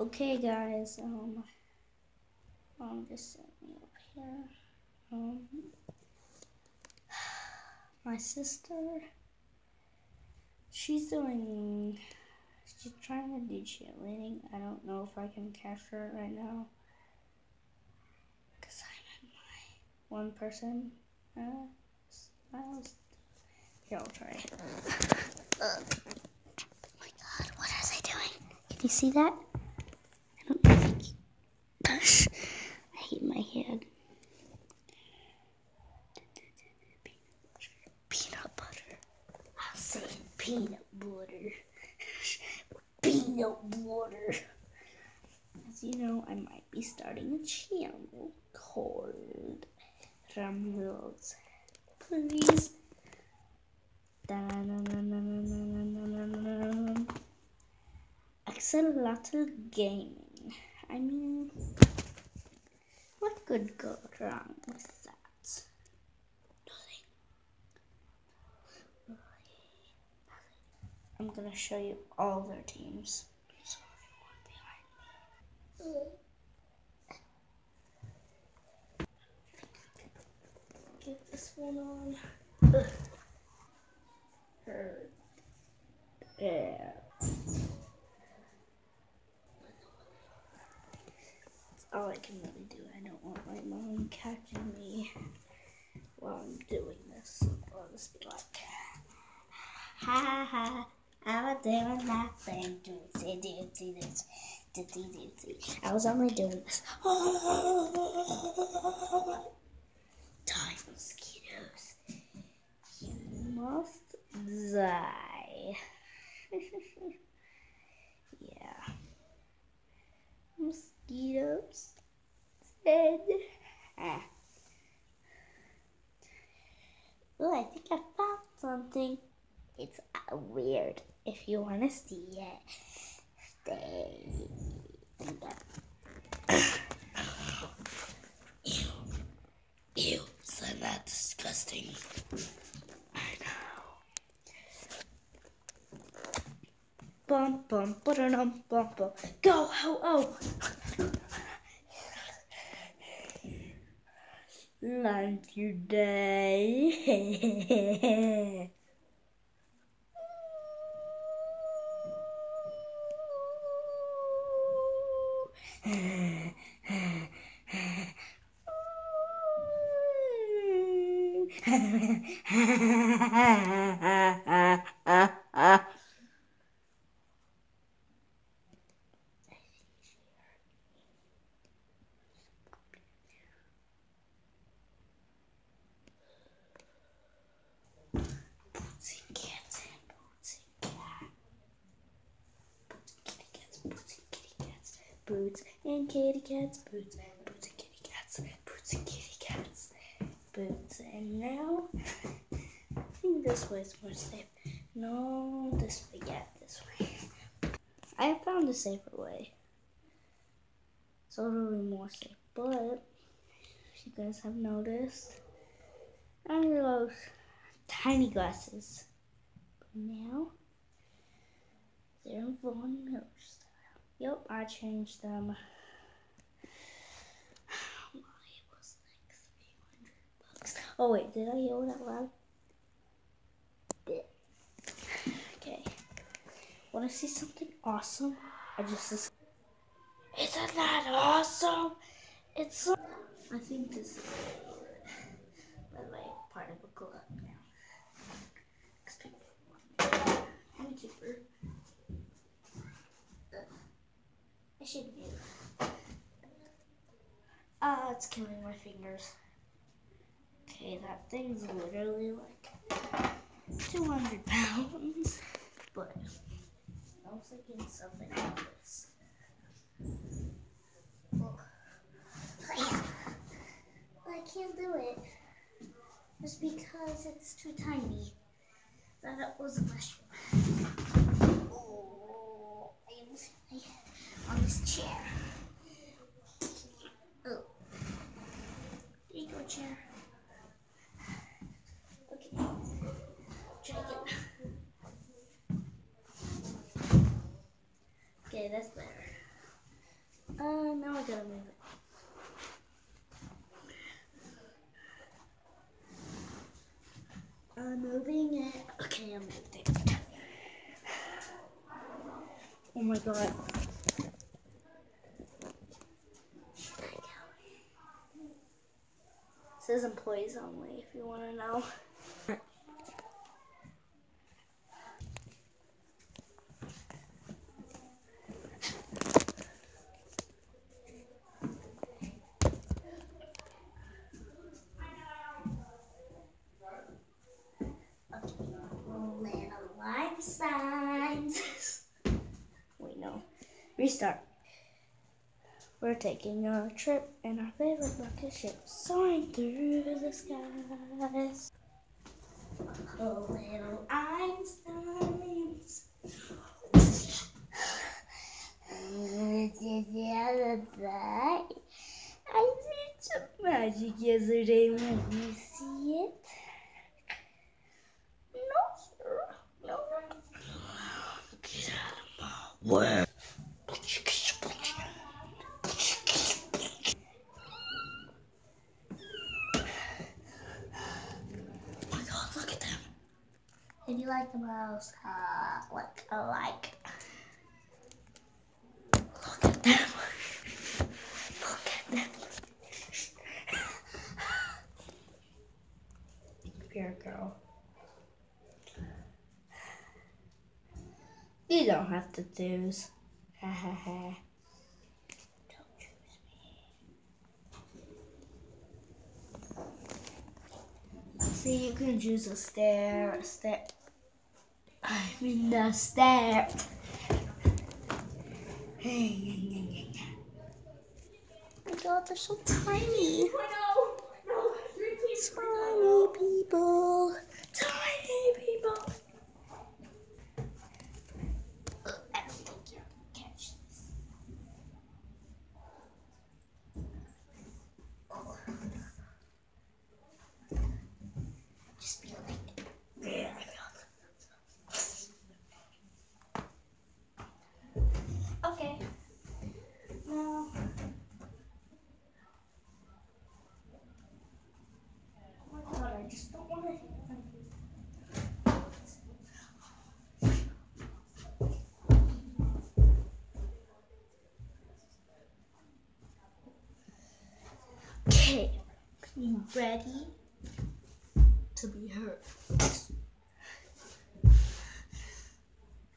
Okay, guys. Um, um, just set me up here. Um, my sister, she's doing, she's trying to do cheerleading. I don't know if I can catch her right now. Because I'm in my one person. Uh, smiles. Here, I'll try. Oh my god, what is I doing? Can you see that? I hate my head. Peanut butter. I'll say peanut butter. peanut butter. As you know, I might be starting a channel called Rambles. Please. Axolotl Gaming. I mean, what could go wrong with that? Nothing. I'm gonna show you all their teams. Get this one on. Her. Yeah. All I can really do. I don't want my mom catching me while I'm doing this. I'll just be like, ha ha ha. I'm doing nothing. Doozy doozy doozy. Doozy doozy. I was only doing this. Die, mosquitoes. You must die. yeah. Mosquitoes. Dead. Ah. Oh, I think I found something. It's uh, weird. If you want to see it, stay. Ew. Ew. Isn't that disgusting? I know. Bum bum ba-dum bum bum. Go ho oh. Like your day. Boots and cats and boots and cats. Boots and kitty cats, boots and kitty cats. Boots boots, and kitty cats, boots and kitty cats, boots. And now, I think this way is more safe. No, this way, yeah, this way. I have found a safer way. It's totally more safe, but if you guys have noticed, I those tiny glasses. But now, they're in Miller style. Yep, I changed them. Oh was like 300 bucks. Oh wait, did I yell out loud? Okay. Want to see something awesome? I just. Isn't that awesome? It's. I think this is by the way part of a club now. Next people. YouTuber. Uh, I should mute. Ah, it's killing my fingers. Okay, that thing's literally like 200 pounds. But I was thinking something like this. I can't do it. Just because it's too tiny. That was a mushroom. Oh, I almost hit my head on this chair. Oh. There you go, chair. Okay. Try again. Okay, that's better. Uh, now I gotta move it. I'm moving it. Okay, I moved it. Oh my god. It says employees only if you want to know. Little life signs. Wait, no. Restart. We're taking a trip in our favorite rocket ship, soaring through the skies. Oh, little Einsteins. I did some magic yesterday. Let me see it. No, sir. No, no. Get out of my way. Oh my god, look at them. If you like the mouse, uh, like. Look at them. Look at them. Pure girl. You don't have to choose. Ha ha ha. Don't choose me. See, you can choose a stair, a stair. I mean the stair. Oh my god, they're so tiny. Tiny people. Tiny people. Ugh, I don't think you can catch this. Oh. Just be like, there I go. Okay. Now. Oh my god, I just don't want to. Okay, you ready to be hurt?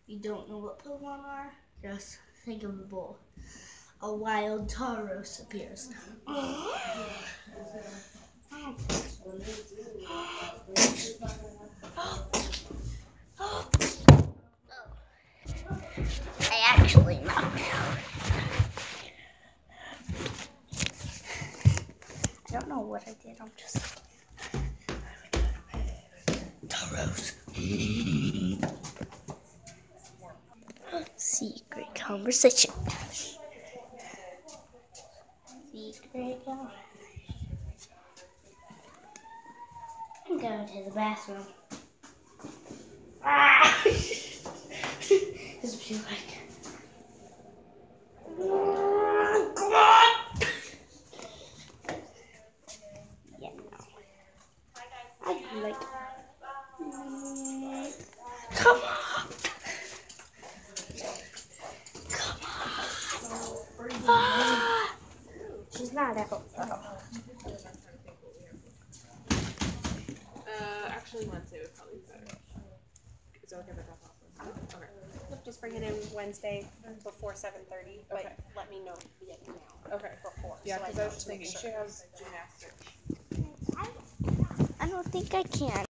You don't know what Pokemon are? Just think of a bull. A wild Tauros appears. I actually knocked out. I don't know what I did. I'm just. Tauros. Secret conversation. Secret conversation. I'm going to the bathroom. Ah! Just be like. Come on! Yeah, no. I like. Mm, Come on! Come on! Ah! She's not out. Oh. Uh, actually, Wednesday would probably be better. Is it okay if I drop off Okay. Yep, Just bring it in Wednesday before seven thirty, but Okay. let me know via email Okay. before. Yeah, so I because I know was just to make thinking sure. she has gymnastics. I don't think I can.